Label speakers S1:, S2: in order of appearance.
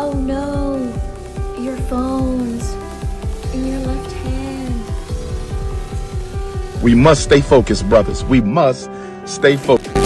S1: Oh no, your phones in your left hand.
S2: We must stay focused, brothers. We must stay focused.